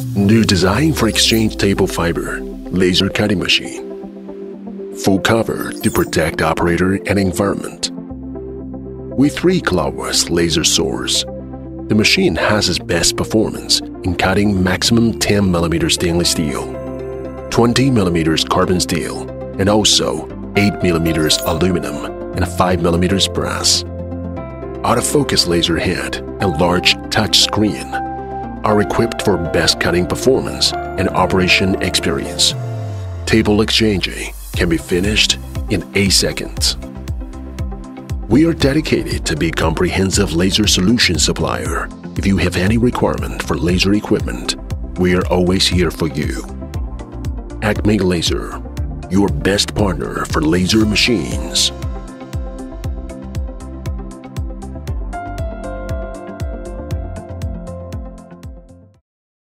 New design for exchange table fiber, laser cutting machine. Full cover to protect operator and environment. With 3 kilowatts laser source, the machine has its best performance in cutting maximum 10 mm stainless steel, 20 mm carbon steel, and also 8 mm aluminum and 5 mm brass. Autofocus laser head and large touch screen are equipped for best cutting performance and operation experience. Table exchanging can be finished in 8 seconds. We are dedicated to be comprehensive laser solution supplier. If you have any requirement for laser equipment, we are always here for you. Acme Laser, your best partner for laser machines.